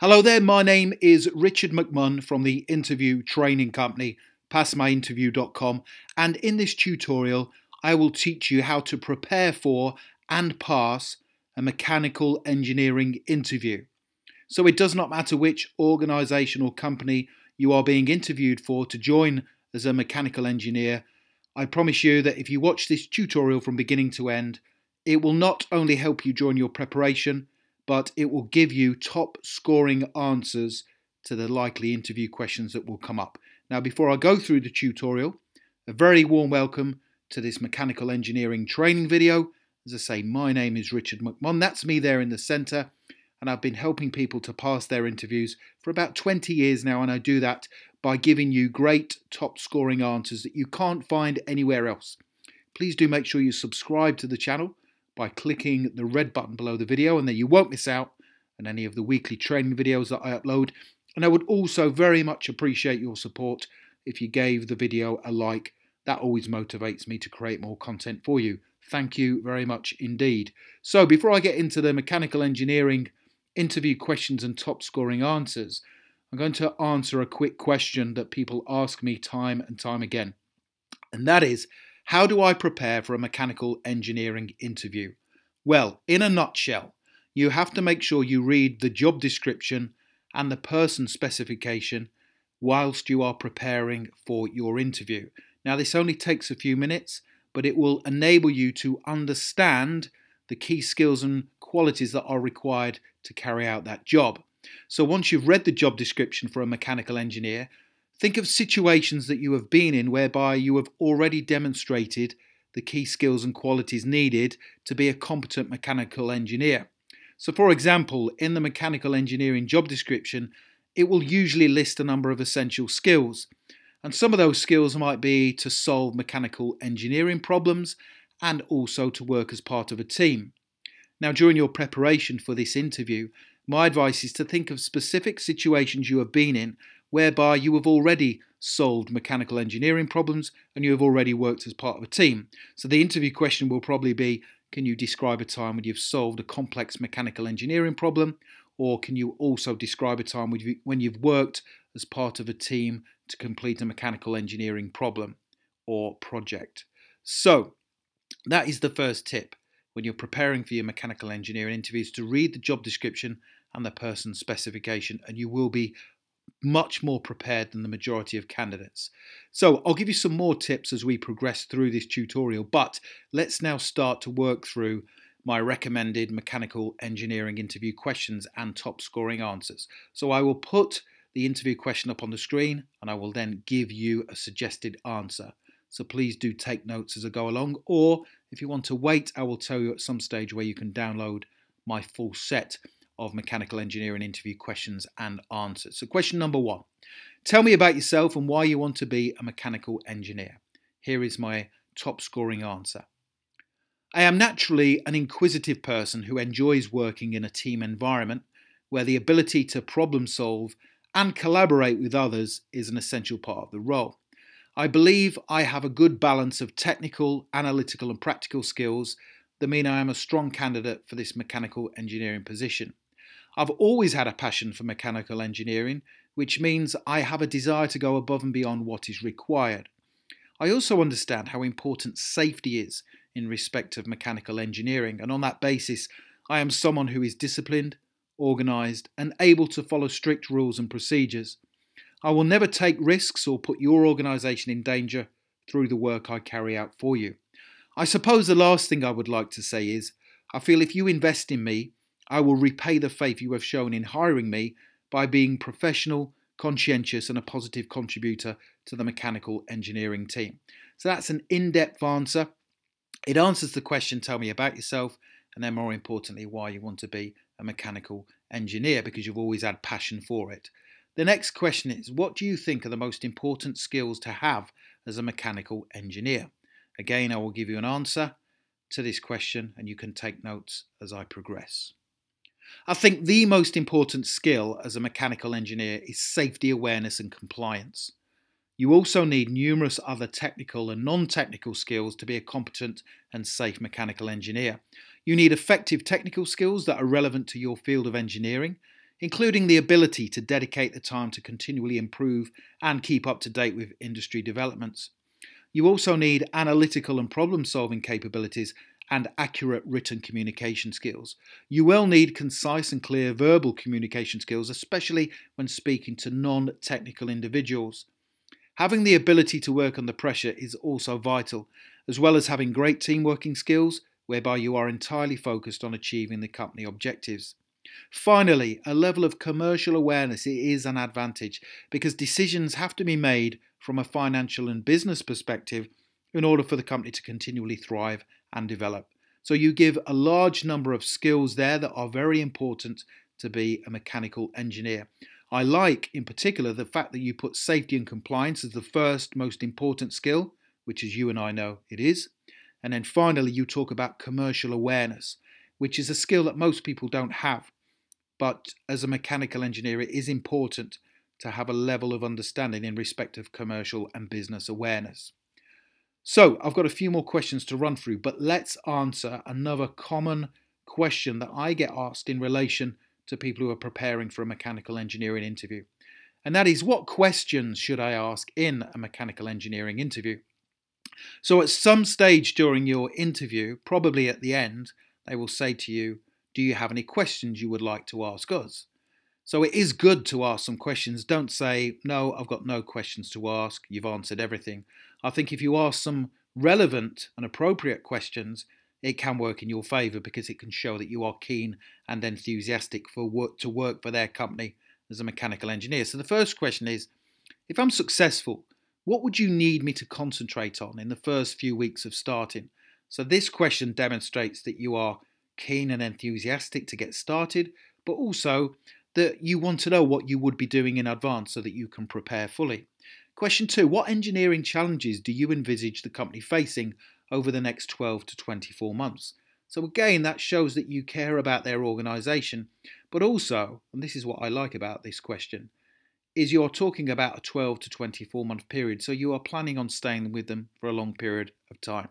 Hello there, my name is Richard McMunn from the interview training company passmyinterview.com and in this tutorial I will teach you how to prepare for and pass a mechanical engineering interview. So it does not matter which organisation or company you are being interviewed for to join as a mechanical engineer, I promise you that if you watch this tutorial from beginning to end, it will not only help you join your preparation, but it will give you top scoring answers to the likely interview questions that will come up. Now, before I go through the tutorial, a very warm welcome to this mechanical engineering training video. As I say, my name is Richard McMunn. That's me there in the centre. And I've been helping people to pass their interviews for about 20 years now. And I do that by giving you great top scoring answers that you can't find anywhere else. Please do make sure you subscribe to the channel by clicking the red button below the video and then you won't miss out on any of the weekly training videos that I upload. And I would also very much appreciate your support if you gave the video a like. That always motivates me to create more content for you. Thank you very much indeed. So before I get into the mechanical engineering interview questions and top scoring answers, I'm going to answer a quick question that people ask me time and time again. And that is, how do I prepare for a mechanical engineering interview? Well, in a nutshell, you have to make sure you read the job description and the person specification whilst you are preparing for your interview. Now, this only takes a few minutes, but it will enable you to understand the key skills and qualities that are required to carry out that job. So, once you've read the job description for a mechanical engineer, Think of situations that you have been in whereby you have already demonstrated the key skills and qualities needed to be a competent mechanical engineer. So, for example, in the mechanical engineering job description, it will usually list a number of essential skills. And some of those skills might be to solve mechanical engineering problems and also to work as part of a team. Now, during your preparation for this interview, my advice is to think of specific situations you have been in whereby you have already solved mechanical engineering problems and you have already worked as part of a team. So the interview question will probably be Can you describe a time when you've solved a complex mechanical engineering problem? Or can you also describe a time when you've worked as part of a team to complete a mechanical engineering problem or project? So that is the first tip when you're preparing for your mechanical engineering interviews to read the job description and the person's specification, and you will be much more prepared than the majority of candidates. So I'll give you some more tips as we progress through this tutorial, but let's now start to work through my recommended mechanical engineering interview questions and top scoring answers. So I will put the interview question up on the screen and I will then give you a suggested answer. So please do take notes as I go along, or if you want to wait, I will tell you at some stage where you can download my full set of mechanical engineering interview questions and answers. So, question number one Tell me about yourself and why you want to be a mechanical engineer. Here is my top scoring answer. I am naturally an inquisitive person who enjoys working in a team environment where the ability to problem solve and collaborate with others is an essential part of the role. I believe I have a good balance of technical, analytical, and practical skills that mean I am a strong candidate for this mechanical engineering position. I've always had a passion for mechanical engineering, which means I have a desire to go above and beyond what is required. I also understand how important safety is in respect of mechanical engineering, and on that basis, I am someone who is disciplined, organised, and able to follow strict rules and procedures. I will never take risks or put your organisation in danger through the work I carry out for you. I suppose the last thing I would like to say is I feel if you invest in me, I will repay the faith you have shown in hiring me by being professional, conscientious, and a positive contributor to the mechanical engineering team. So that's an in depth answer. It answers the question tell me about yourself, and then more importantly, why you want to be a mechanical engineer because you've always had passion for it. The next question is What do you think are the most important skills to have as a mechanical engineer? Again, I will give you an answer to this question, and you can take notes as I progress. I think the most important skill as a mechanical engineer is safety awareness and compliance. You also need numerous other technical and non technical skills to be a competent and safe mechanical engineer. You need effective technical skills that are relevant to your field of engineering. including the ability to dedicate the time to continually improve and keep up to date with industry developments. You also need analytical and problem solving capabilities and accurate written communication skills. You will need concise and clear verbal communication skills, especially when speaking to non technical individuals. Having the ability to work under pressure is also vital, as well as having great team working skills, whereby you are entirely focused on achieving the company objectives. Finally, a level of commercial awareness is an advantage because decisions have to be made from a financial and business perspective in order for the company to continually thrive and develop. So you give a large number of skills there that are very important to be a mechanical engineer. I like, in particular, the fact that you put safety and compliance as the first most important skill, which, as you and I know, it is. And then finally, you talk about commercial awareness, which is a skill that most people don't have. But as a mechanical engineer, it is important to have a level of understanding in respect of commercial and business awareness. So I've got a few more questions to run through, but let's answer another common question that I get asked in relation to people who are preparing for a mechanical engineering interview. And that is, what questions should I ask in a mechanical engineering interview? So at some stage during your interview, probably at the end, they will say to you, do you have any questions you would like to ask us? So it is good to ask some questions. Don't say, no, I've got no questions to ask. You've answered everything. I think if you ask some relevant and appropriate questions, it can work in your favour because it can show that you are keen and enthusiastic for work to work for their company as a mechanical engineer. So the first question is, if I'm successful, what would you need me to concentrate on in the first few weeks of starting? So this question demonstrates that you are keen and enthusiastic to get started, but also that you want to know what you would be doing in advance so that you can prepare fully. Question two What engineering challenges do you envisage the company facing over the next 12 to 24 months? So, again, that shows that you care about their organisation, but also, and this is what I like about this question, is you're talking about a 12 to 24 month period, so you are planning on staying with them for a long period of time.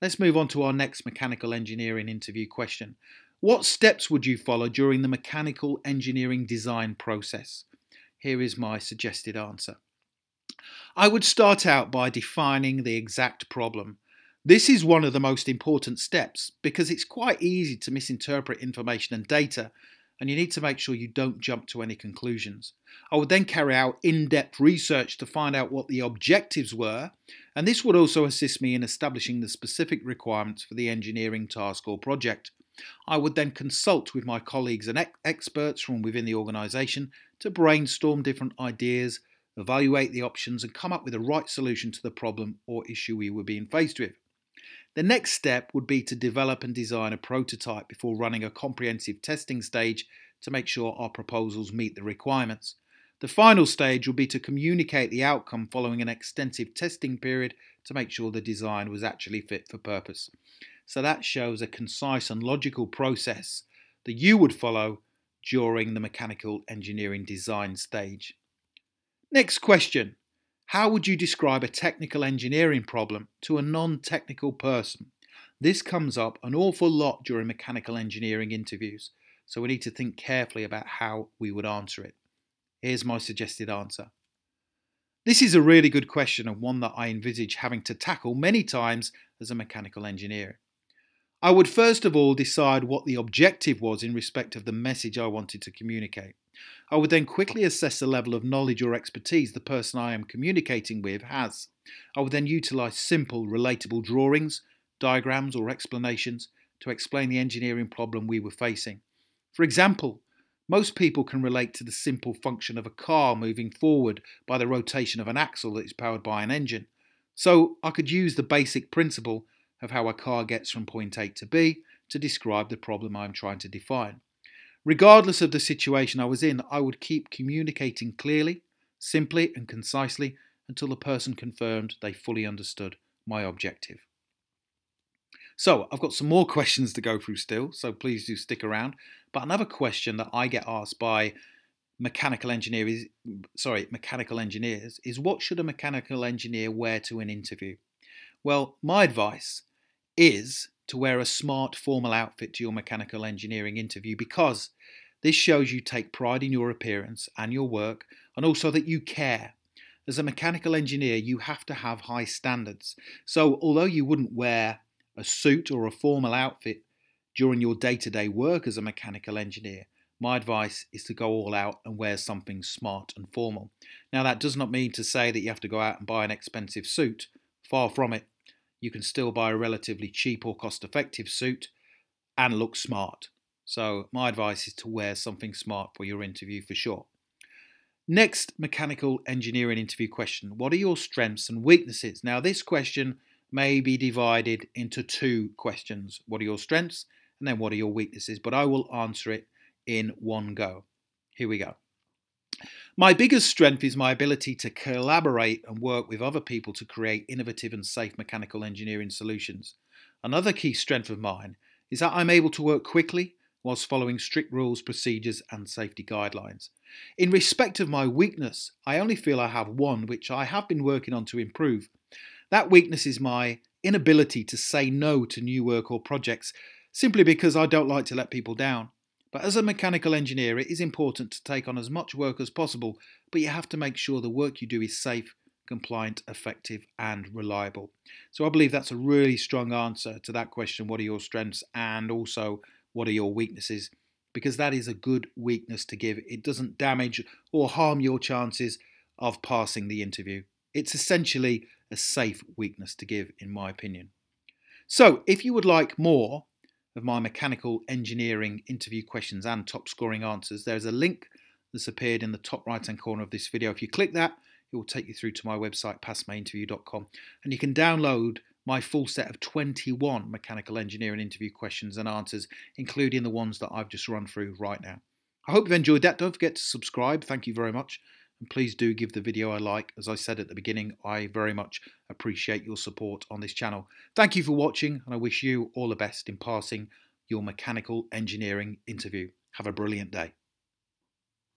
Let's move on to our next mechanical engineering interview question. What steps would you follow during the mechanical engineering design process? Here is my suggested answer. I would start out by defining the exact problem. This is one of the most important steps because it's quite easy to misinterpret information and data, and you need to make sure you don't jump to any conclusions. I would then carry out in depth research to find out what the objectives were, and this would also assist me in establishing the specific requirements for the engineering task or project. I would then consult with my colleagues and ex experts from within the organisation to brainstorm different ideas, evaluate the options, and come up with the right solution to the problem or issue we were being faced with. The next step would be to develop and design a prototype before running a comprehensive testing stage to make sure our proposals meet the requirements. The final stage will be to communicate the outcome following an extensive testing period to make sure the design was actually fit for purpose. So that shows a concise and logical process that you would follow during the mechanical engineering design stage. Next question. How would you describe a technical engineering problem to a non-technical person? This comes up an awful lot during mechanical engineering interviews, so we need to think carefully about how we would answer it. Here's my suggested answer. This is a really good question and one that I envisage having to tackle many times as a mechanical engineer. I would first of all decide what the objective was in respect of the message I wanted to communicate. I would then quickly assess the level of knowledge or expertise the person I am communicating with has. I would then utilise simple, relatable drawings, diagrams, or explanations to explain the engineering problem we were facing. For example, most people can relate to the simple function of a car moving forward by the rotation of an axle that is powered by an engine. So I could use the basic principle of how a car gets from point A to B to describe the problem I'm trying to define. Regardless of the situation I was in, I would keep communicating clearly, simply, and concisely until the person confirmed they fully understood my objective. So, I've got some more questions to go through still, so please do stick around. But another question that I get asked by mechanical engineers, sorry, mechanical engineers is what should a mechanical engineer wear to an interview? Well, my advice is to wear a smart formal outfit to your mechanical engineering interview because This shows you take pride in your appearance and your work, and also that you care. As a mechanical engineer, you have to have high standards. So, although you wouldn't wear a suit or a formal outfit during your day to day work as a mechanical engineer, my advice is to go all out and wear something smart and formal. Now, that does not mean to say that you have to go out and buy an expensive suit. Far from it. You can still buy a relatively cheap or cost effective suit and look smart. So, my advice is to wear something smart for your interview for sure. Next mechanical engineering interview question What are your strengths and weaknesses? Now, this question may be divided into two questions What are your strengths? And then what are your weaknesses? But I will answer it in one go. Here we go. My biggest strength is my ability to collaborate and work with other people to create innovative and safe mechanical engineering solutions. Another key strength of mine is that I'm able to work quickly whilst following strict rules, procedures, and safety guidelines. In respect of my weakness, I only feel I have one which I have been working on to improve. That weakness is my inability to say no to new work or projects simply because I don't like to let people down. But as a mechanical engineer, it is important to take on as much work as possible, but you have to make sure the work you do is safe, compliant, effective, and reliable. So I believe that's a really strong answer to that question what are your strengths and also what are your weaknesses? Because that is a good weakness to give. It doesn't damage or harm your chances of passing the interview. It's essentially a safe weakness to give, in my opinion. So, if you would like more of my mechanical engineering interview questions and top scoring answers, there's a link that's appeared in the top right hand corner of this video. If you click that, it will take you through to my website, passmyinterview.com, and you can download my full set of 21 mechanical engineering interview questions and answers, including the ones that I've just run through right now. I hope you've enjoyed that. Don't forget to subscribe. Thank you very much. And please do give the video a like. As I said at the beginning, I very much appreciate your support on this channel. Thank you for watching, and I wish you all the best in passing your mechanical engineering interview. Have a brilliant day.